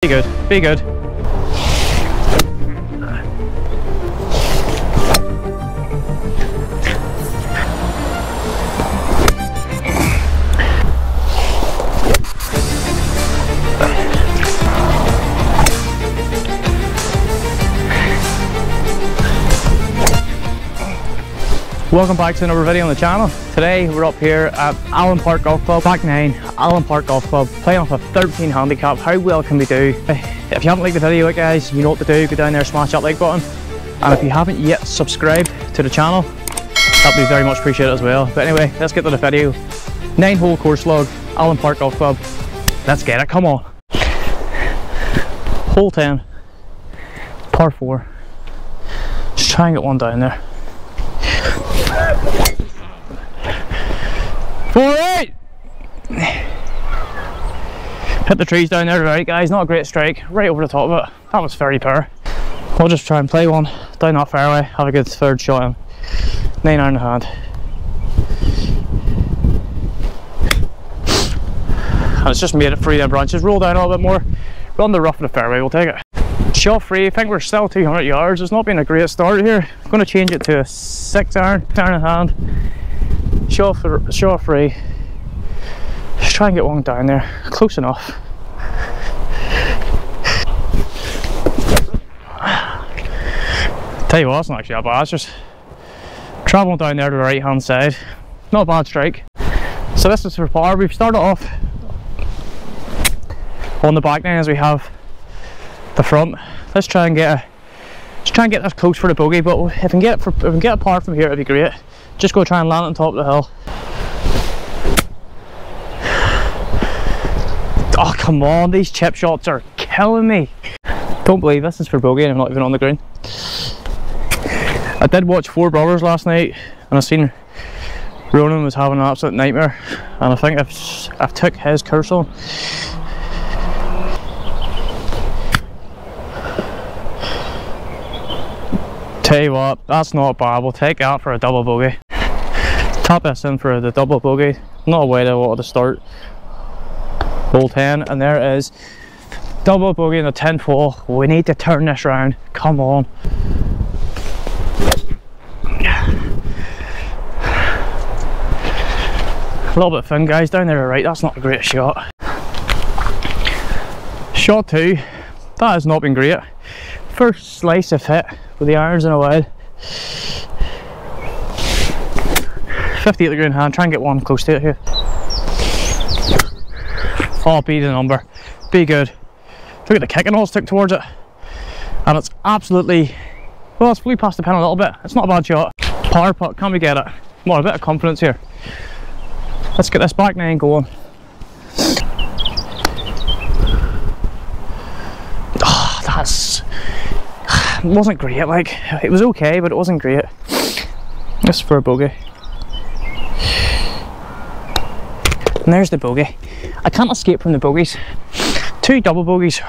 Be good, be good. Welcome back to another video on the channel. Today we're up here at Allen Park Golf Club, back 9, Allen Park Golf Club, playing off a 13 handicap. How well can we do? If you haven't liked the video guys, you know what to do, go down there, smash that like button. And if you haven't yet subscribed to the channel, that'd be very much appreciated as well. But anyway, let's get to the video. 9 hole course vlog, Allen Park Golf Club. Let's get it, come on. Hole 10, par 4. Just try and get one down there. Four eight. Hit the trees down there, right guys, not a great strike, right over the top of it. That was very poor. We'll just try and play one down that fairway, have a good third shot in. Nine iron in hand. And it's just made it free them branches, roll down a little bit more, run the rough of the fairway, we'll take it. Shot free, I think we're still 200 yards, it's not been a great start here. I'm going to change it to a 6 iron, iron in hand short, for, short free. Just try and get one down there, close enough. Tell you what, it's not actually that bad, it's just travelling down there to the right hand side. Not a bad strike. So this is for par. We've started off on the back nine as we have the front. Let's try and get a let's try and get this close for the bogey, but if we can get it for, if we can get a par from here it'd be great. Just go try and land on top of the hill. Oh, come on, these chip shots are killing me. Don't believe this is for bogey and I'm not even on the green. I did watch Four Brothers last night and I seen Ronan was having an absolute nightmare and I think I've, I've took his curse on. Tell you what, that's not bad, we'll take that for a double bogey. Tap this in for the double bogey. Not a way to want to start. Hole 10 and there it is. double bogey in the 10th hole. We need to turn this round. Come on. A little bit thin guys. Down there right. That's not a great shot. Shot two. That has not been great. First slice of hit with the irons in a while 50 at the green hand, try and get one close to it here. Oh, be the number. Be good. Look at the kicking all stick towards it. And it's absolutely, well, it's flew past the pin a little bit. It's not a bad shot. Power putt, can we get it? On, a bit of confidence here. Let's get this back nine going. Oh, ah, that's, wasn't great, like, it was okay, but it wasn't great. This for a bogey. And there's the bogey. I can't escape from the bogeys. Two double bogeys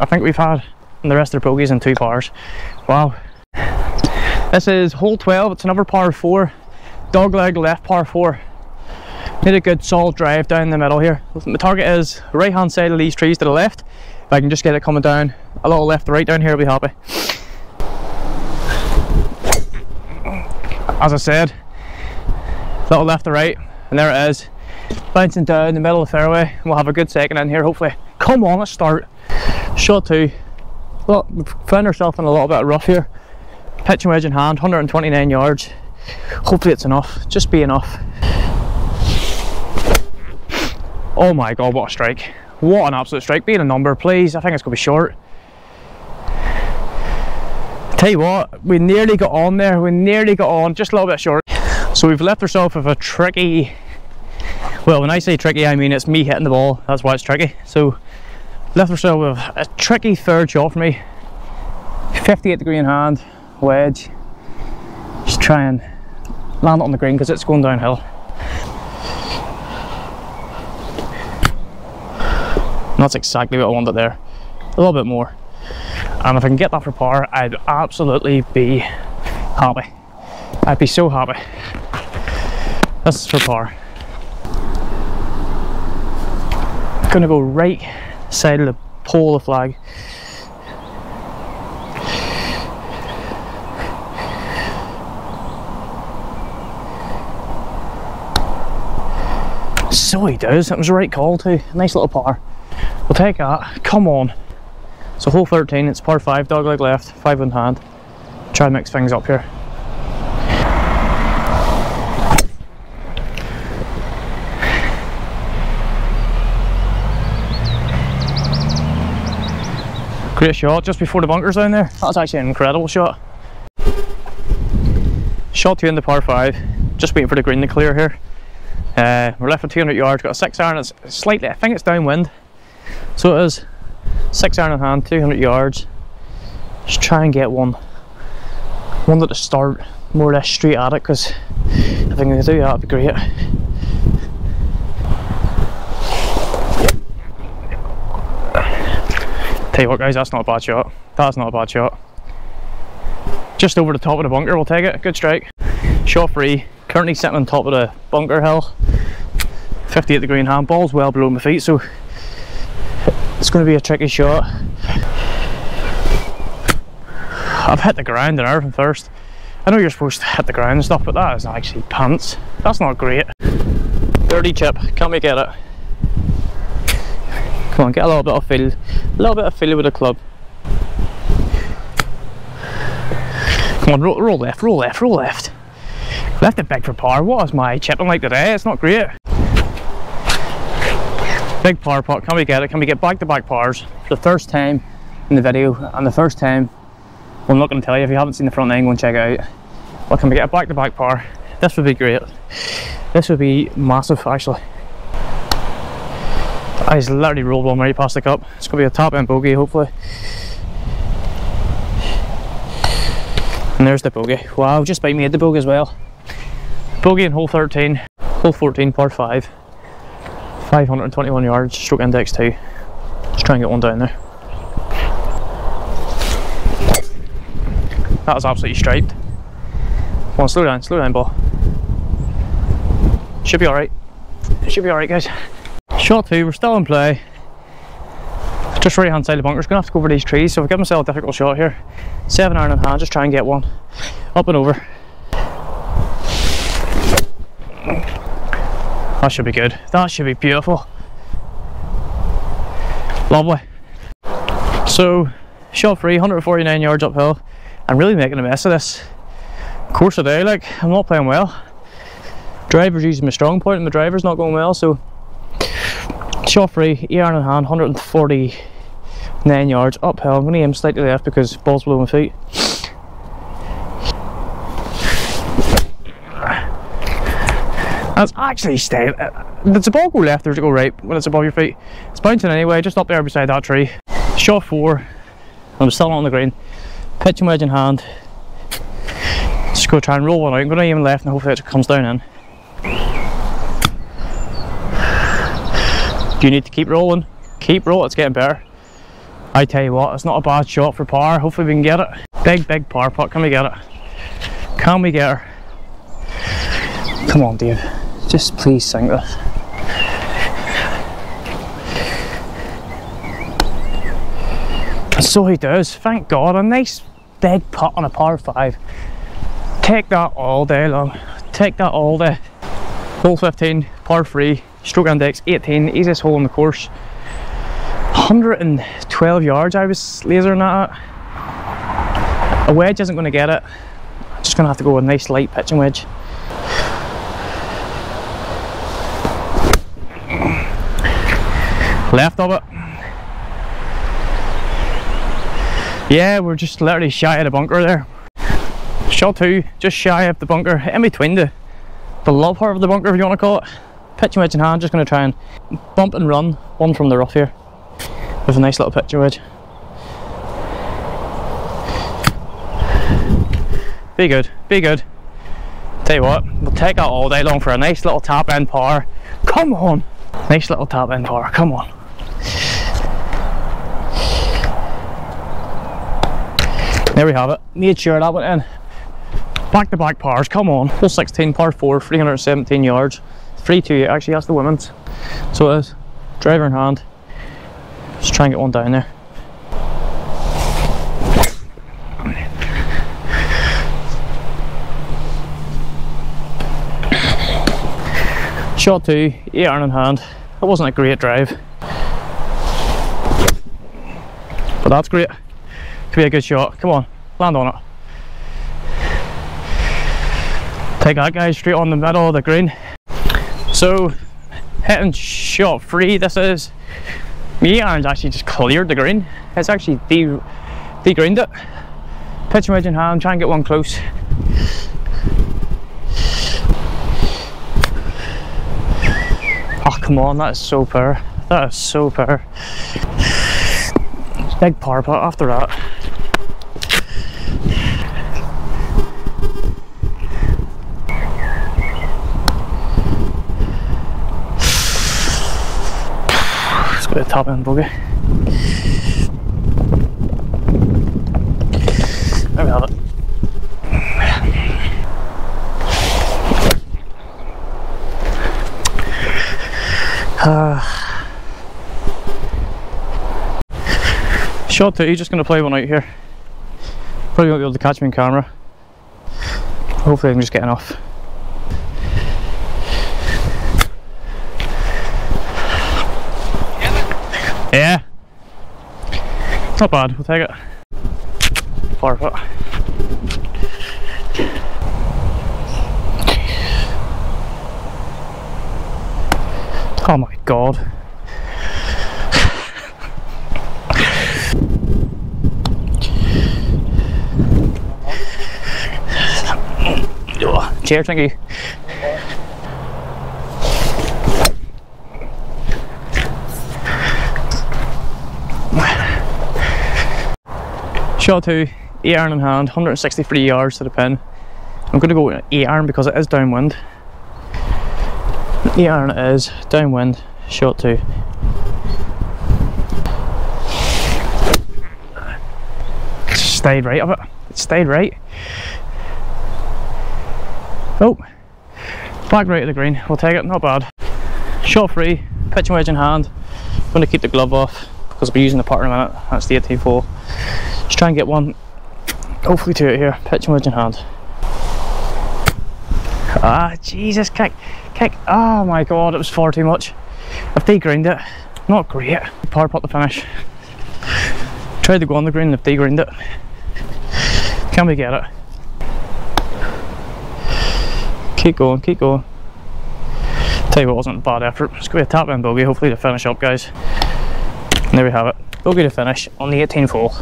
I think we've had, and the rest are bogeys and two pars. Wow. This is hole 12, it's another par 4. Dogleg left par 4. Need a good solid drive down the middle here. The target is right hand side of these trees to the left. If I can just get it coming down a little left to right down here, I'll be happy. As I said, little left to right, and there it is. Bouncing down the middle of the fairway. We'll have a good second in here hopefully. Come on let's start. Shot two. Well we've found ourselves in a little bit of rough here. Pitching wedge in hand 129 yards. Hopefully it's enough just be enough. Oh my god what a strike. What an absolute strike. Being a number please i think it's gonna be short tell you what we nearly got on there we nearly got on just a little bit short so we've left ourselves with a tricky well, when I say tricky, I mean it's me hitting the ball. That's why it's tricky. So, left ourselves with a tricky third shot for me. 58 degree in hand, wedge. Just try and land it on the green because it's going downhill. And that's exactly what I wanted there. A little bit more. And if I can get that for par, I'd absolutely be happy. I'd be so happy. This is for par. Gonna go right side of the pull the flag. So he does, that was the right call too. Nice little par. We'll take that. Come on. So hole 13, it's par 5, dog leg left, 5 in hand. Try and mix things up here. Great shot just before the bunkers down there. That was actually an incredible shot. Shot two in the par 5, just waiting for the green to clear here. Uh, we're left with 200 yards, got a 6 iron, it's slightly, I think it's downwind. So it is 6 iron in hand, 200 yards. Just try and get one. One Wanted to start more or less straight at it because if I do that, that'd be great. Tell you what guys, that's not a bad shot. That's not a bad shot. Just over the top of the bunker, we'll take it. Good strike. Shot free. Currently sitting on top of the bunker hill. 58 degree in hand. Ball's well below my feet, so it's going to be a tricky shot. I've hit the ground and everything first. I know you're supposed to hit the ground and stuff, but that is actually pants. That's not great. Dirty chip, can we get it? Come on, get a little bit of feel. A little bit of feel with the club. Come on, roll, roll left, roll left, roll left. Left it big for par. What is my chipping like today? It's not great. Big par putt. Can we get it? Can we get back to back for the first time in the video and the first time? Well, I'm not going to tell you if you haven't seen the front end, go and check it out. Well, can we get a back to back par? This would be great. This would be massive actually. I just literally rolled one right past the cup. It's going to be a top end bogey hopefully. And there's the bogey. Wow, just by made the bogey as well. Bogey in hole 13, hole 14, par 5. 521 yards, stroke index 2. Just try and get one down there. That was absolutely striped. Come on, slow down, slow down, ball. Should be alright. Should be alright, guys. Shot two, we're still in play. Just right hand side of the bunker, just gonna have to go over these trees, so I've given myself a difficult shot here. Seven iron in hand, just try and get one. Up and over. That should be good. That should be beautiful. Lovely. So, shot free, 149 yards uphill. I'm really making a mess of this course today. Like, I'm not playing well. Driver's using my strong point, and the driver's not going well. So, shot free, ear in hand, 149 yards uphill. I'm going to aim slightly left because ball's below my feet. That's actually staying. Ball go left or does it go right when it's above your feet? It's bouncing anyway, just up there beside that tree. Shot four. I'm still on the green. Pitching wedge in hand. Just go try and roll one out. I'm going to aim left and hopefully it comes down in. Do you need to keep rolling? Keep rolling, it's getting better. I tell you what, it's not a bad shot for par. Hopefully we can get it. Big, big par putt. Can we get it? Can we get her? Come on, Dave. Just please sink this. So he does, thank God. A nice big putt on a par 5. Take that all day long. Take that all day. Hole 15, par 3, stroke index 18, easiest hole on the course. 112 yards I was lasering at. A wedge isn't going to get it. I'm Just going to have to go with a nice light pitching wedge. Left of it. Yeah, we're just literally shy of the bunker there. Shot two, just shy of the bunker, in between the, the love heart of the bunker if you want to call it. Pitching wedge in hand, just going to try and bump and run one from the rough here with a nice little pitching wedge. Be good, be good. Tell you what, we'll take that all day long for a nice little tap end par. Come on! Nice little tap end par, come on. There we have it. Made sure that went in. Back to back pars, come on. Hole 16, par 4, 317 yards. 3 2, actually, that's the women's. So it is. Driver in hand. Just try and get one down there. Shot two, eight iron in hand. That wasn't a great drive. But that's great. Be a good shot. Come on, land on it. Take that guy straight on the middle of the green. So, hitting shot three, this is. Me iron's actually just cleared the green. It's actually de, de greened it. Pitching wedge in hand, try and get one close. Oh, come on, that is so poor. That is so poor. Big par putt after that. The top end bogey. There we have it. Uh, shot two, just going to play one out here. Probably won't be able to catch me in camera. Hopefully I can just get enough. Yeah. Not bad, we'll take it. Far foot. Oh my god. Cheers, thank you. Shot two, 8 iron in hand, 163 yards to the pin. I'm going to go 8 iron because it is downwind. 8 iron it is, downwind, shot two. Stayed right of it, it stayed right. Oh, back right of the green, we'll take it, not bad. Shot three, pitching wedge in hand. I'm going to keep the glove off because I'll be using the putter in a minute, that's the 18 hole. Just try and get one, hopefully two out here, pitching wedge in hand. Ah, Jesus, kick, kick. Oh my god, it was far too much. I've degreened it. Not great. Power putt the finish. Tried to go on the green, they've degreened it. Can we get it? Keep going, keep going. Tell you what, wasn't a bad effort. It's going to be a tap in bogey, hopefully to finish up, guys. There we have it. Bogey to finish on the 18th hole.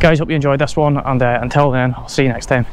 Guys, hope you enjoyed this one, and uh, until then, I'll see you next time.